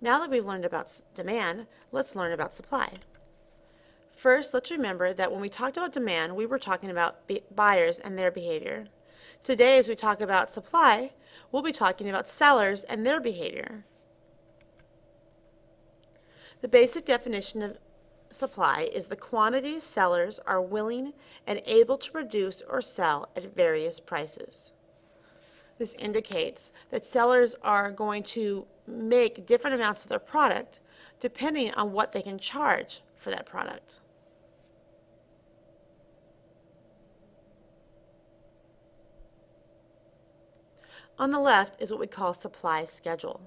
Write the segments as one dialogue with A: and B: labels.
A: Now that we've learned about demand, let's learn about supply. First, let's remember that when we talked about demand, we were talking about buyers and their behavior. Today, as we talk about supply, we'll be talking about sellers and their behavior. The basic definition of supply is the quantity sellers are willing and able to produce or sell at various prices. This indicates that sellers are going to make different amounts of their product depending on what they can charge for that product. On the left is what we call supply schedule.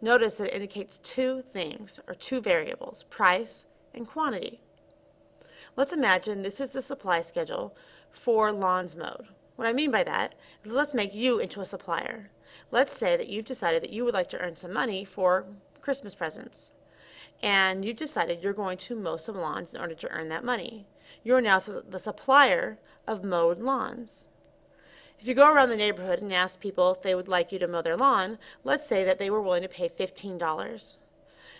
A: Notice that it indicates two things, or two variables, price and quantity. Let's imagine this is the supply schedule for lawns mowed. What I mean by that is let's make you into a supplier. Let's say that you've decided that you would like to earn some money for Christmas presents. And you've decided you're going to mow some lawns in order to earn that money. You're now the supplier of mowed lawns. If you go around the neighborhood and ask people if they would like you to mow their lawn, let's say that they were willing to pay $15.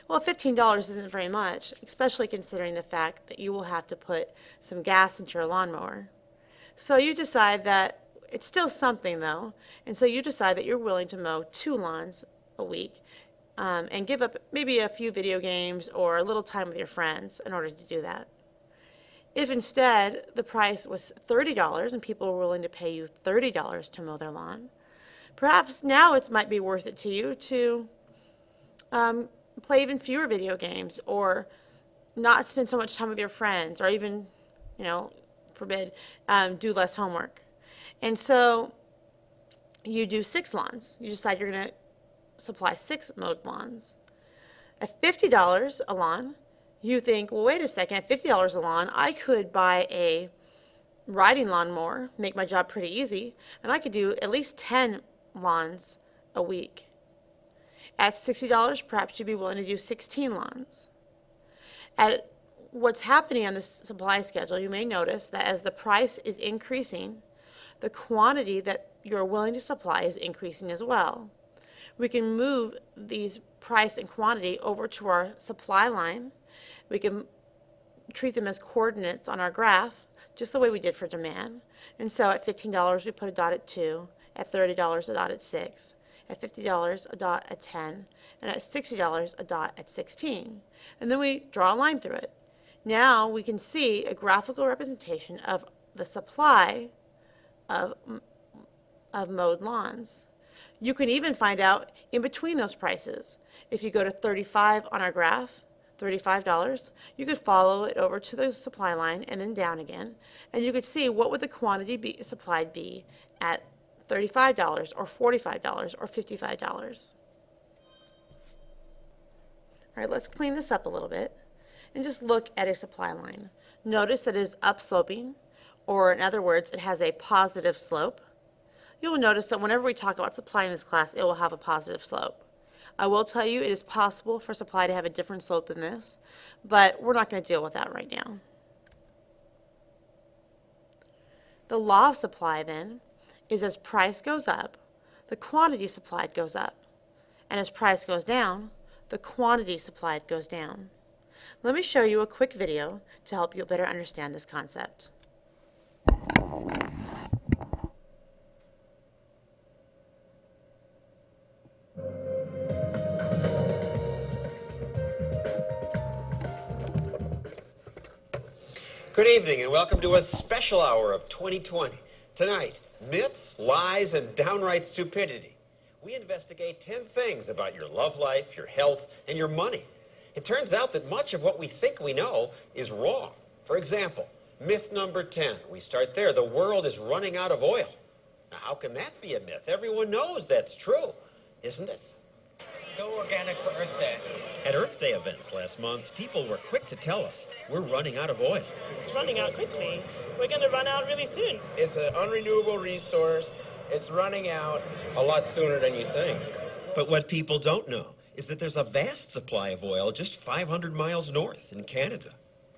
A: Well, $15 isn't very much, especially considering the fact that you will have to put some gas into your lawnmower. So you decide that it's still something though, and so you decide that you're willing to mow two lawns a week um, and give up maybe a few video games or a little time with your friends in order to do that. If instead the price was $30 and people were willing to pay you $30 to mow their lawn, perhaps now it might be worth it to you to um, play even fewer video games or not spend so much time with your friends or even, you know, forbid, um, do less homework. And so you do six lawns. You decide you're going to supply six mowed lawns. At $50 a lawn, you think, well, wait a second, at $50 a lawn, I could buy a riding lawnmower, make my job pretty easy, and I could do at least 10 lawns a week. At $60, perhaps you'd be willing to do 16 lawns. At what's happening on the supply schedule, you may notice that as the price is increasing, the quantity that you're willing to supply is increasing as well. We can move these price and quantity over to our supply line we can treat them as coordinates on our graph, just the way we did for demand. And so at $15, we put a dot at 2, at $30, a dot at 6, at $50, a dot at 10, and at $60, a dot at 16. And then we draw a line through it. Now we can see a graphical representation of the supply of, of mowed lawns. You can even find out in between those prices. If you go to 35 on our graph, $35, you could follow it over to the supply line and then down again, and you could see what would the quantity be supplied be at $35 or $45 or $55. All right, let's clean this up a little bit and just look at a supply line. Notice that it is upsloping, or in other words, it has a positive slope. You will notice that whenever we talk about supply in this class, it will have a positive slope. I will tell you it is possible for supply to have a different slope than this, but we're not going to deal with that right now. The law of supply then is as price goes up, the quantity supplied goes up. And as price goes down, the quantity supplied goes down. Let me show you a quick video to help you better understand this concept.
B: Good evening and welcome to a special hour of 2020. Tonight, myths, lies, and downright stupidity. We investigate 10 things about your love life, your health, and your money. It turns out that much of what we think we know is wrong. For example, myth number 10. We start there. The world is running out of oil. Now, how can that be a myth? Everyone knows that's true, isn't it?
C: Go organic for Earth Day.
B: At Earth Day events last month, people were quick to tell us we're running out of oil.
D: It's running out quickly. We're going to run out really soon.
E: It's an unrenewable resource. It's running out
F: a lot sooner than you think.
B: But what people don't know is that there's a vast supply of oil just 500 miles north in Canada.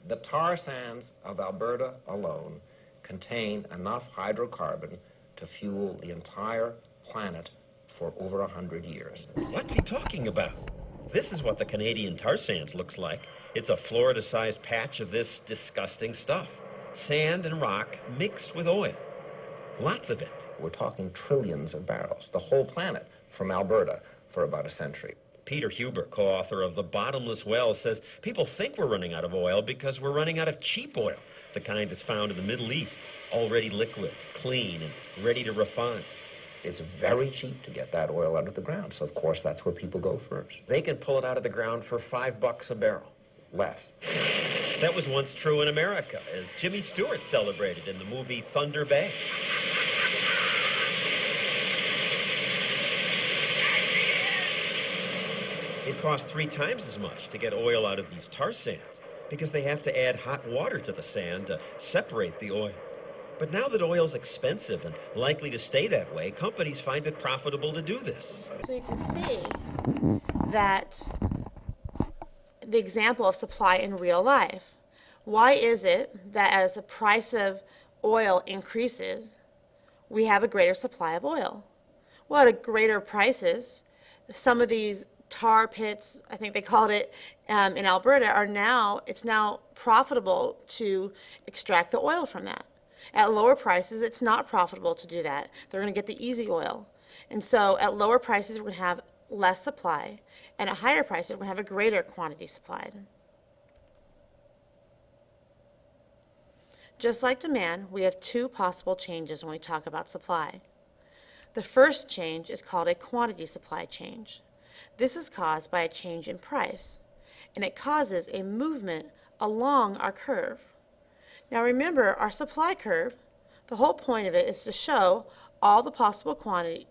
F: The tar sands of Alberta alone contain enough hydrocarbon to fuel the entire planet for over a hundred years.
B: What's he talking about? This is what the Canadian tar sands looks like. It's a Florida-sized patch of this disgusting stuff. Sand and rock mixed with oil. Lots of it.
F: We're talking trillions of barrels, the whole planet, from Alberta for about a century.
B: Peter Huber, co-author of The Bottomless Well, says people think we're running out of oil because we're running out of cheap oil, the kind that's found in the Middle East, already liquid, clean, and ready to refine.
F: It's very cheap to get that oil out of the ground, so of course that's where people go first.
B: They can pull it out of the ground for five bucks a barrel.
F: Less.
B: That was once true in America, as Jimmy Stewart celebrated in the movie Thunder Bay. It costs three times as much to get oil out of these tar sands because they have to add hot water to the sand to separate the oil. But now that oil's expensive and likely to stay that way, companies find it profitable to do this.
A: So you can see that the example of supply in real life. Why is it that as the price of oil increases, we have a greater supply of oil? Well, at a greater prices, some of these tar pits, I think they called it um, in Alberta, are now, it's now profitable to extract the oil from that. At lower prices, it's not profitable to do that. They're going to get the easy oil. And so at lower prices, we're going to have less supply, and at higher prices, we're going to have a greater quantity supplied. Just like demand, we have two possible changes when we talk about supply. The first change is called a quantity supply change. This is caused by a change in price, and it causes a movement along our curve. Now remember, our supply curve, the whole point of it is to show all the possible quantity,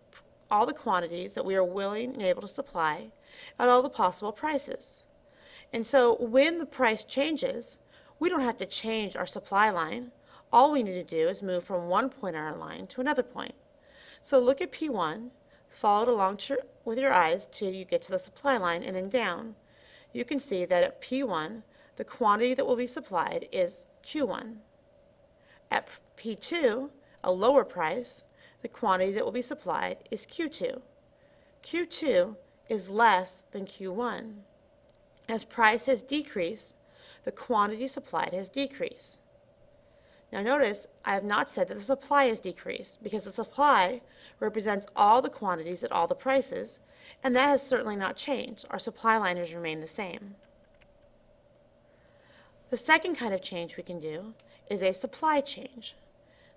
A: all the quantities that we are willing and able to supply at all the possible prices. And so when the price changes, we don't have to change our supply line. All we need to do is move from one point on our line to another point. So look at P1, follow it along with your eyes till you get to the supply line and then down. You can see that at P1, the quantity that will be supplied is Q1. At P2, a lower price, the quantity that will be supplied is Q2. Q2 is less than Q1. As price has decreased, the quantity supplied has decreased. Now notice I have not said that the supply has decreased because the supply represents all the quantities at all the prices and that has certainly not changed. Our supply line has remained the same. The second kind of change we can do is a supply change.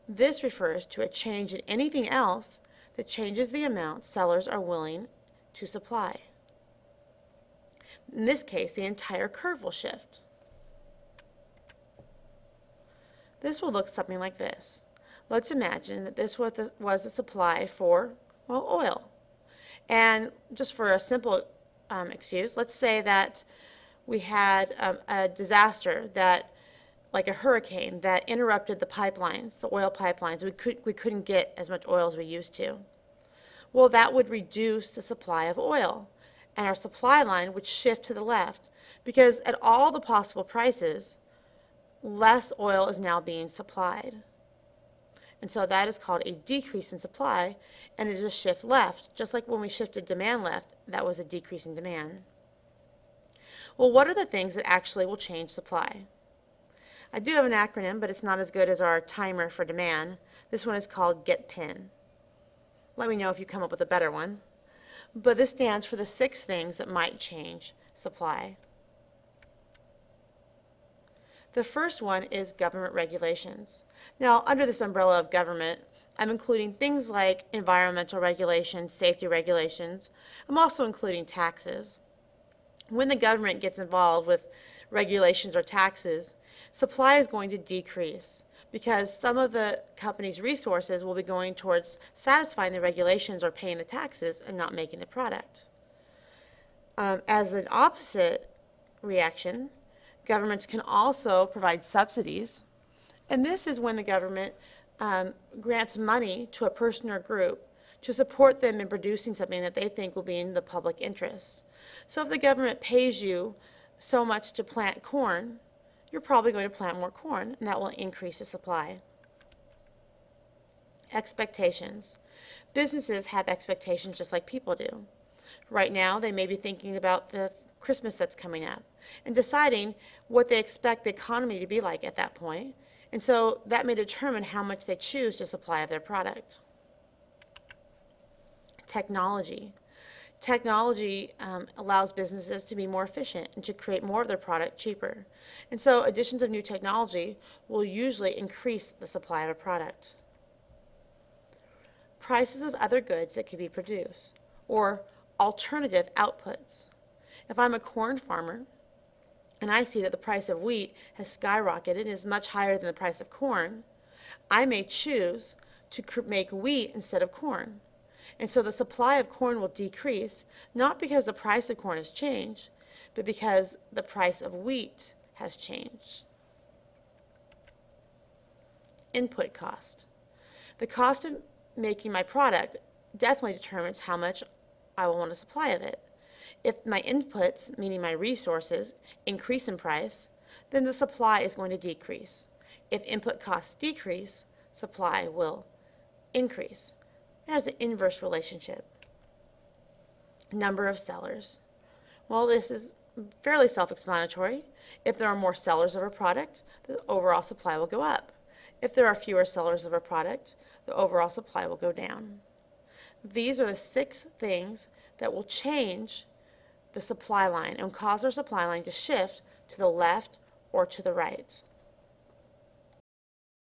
A: This refers to a change in anything else that changes the amount sellers are willing to supply. In this case, the entire curve will shift. This will look something like this. Let's imagine that this was the, was the supply for, well, oil. And just for a simple um, excuse, let's say that we had um, a disaster that, like a hurricane, that interrupted the pipelines, the oil pipelines. We, could, we couldn't get as much oil as we used to. Well, that would reduce the supply of oil, and our supply line would shift to the left because at all the possible prices, less oil is now being supplied. And so that is called a decrease in supply, and it is a shift left. Just like when we shifted demand left, that was a decrease in demand. Well, what are the things that actually will change supply? I do have an acronym, but it's not as good as our timer for demand. This one is called GET-PIN. Let me know if you come up with a better one. But this stands for the six things that might change supply. The first one is government regulations. Now, under this umbrella of government, I'm including things like environmental regulations, safety regulations. I'm also including taxes when the government gets involved with regulations or taxes, supply is going to decrease because some of the company's resources will be going towards satisfying the regulations or paying the taxes and not making the product. Um, as an opposite reaction, governments can also provide subsidies, and this is when the government um, grants money to a person or group to support them in producing something that they think will be in the public interest. So if the government pays you so much to plant corn, you're probably going to plant more corn, and that will increase the supply. Expectations. Businesses have expectations just like people do. Right now, they may be thinking about the Christmas that's coming up and deciding what they expect the economy to be like at that point. And so that may determine how much they choose to supply of their product. Technology. Technology um, allows businesses to be more efficient and to create more of their product cheaper. And so additions of new technology will usually increase the supply of a product. Prices of other goods that could be produced, or alternative outputs. If I'm a corn farmer and I see that the price of wheat has skyrocketed and is much higher than the price of corn, I may choose to make wheat instead of corn. And so the supply of corn will decrease, not because the price of corn has changed, but because the price of wheat has changed. Input cost. The cost of making my product definitely determines how much I will want a supply of it. If my inputs, meaning my resources, increase in price, then the supply is going to decrease. If input costs decrease, supply will increase. Has an inverse relationship. Number of sellers. Well, this is fairly self-explanatory. If there are more sellers of a product, the overall supply will go up. If there are fewer sellers of a product, the overall supply will go down. These are the six things that will change the supply line and cause our supply line to shift to the left or to the right.